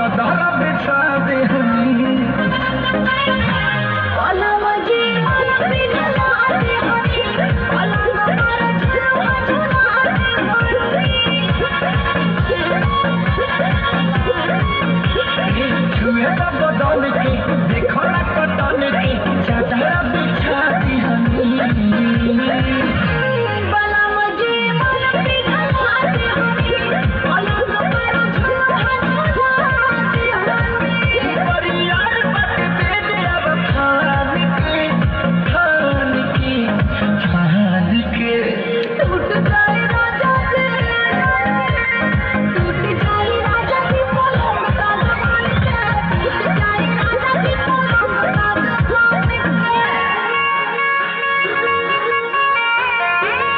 जो दौरा बिठा दे हमें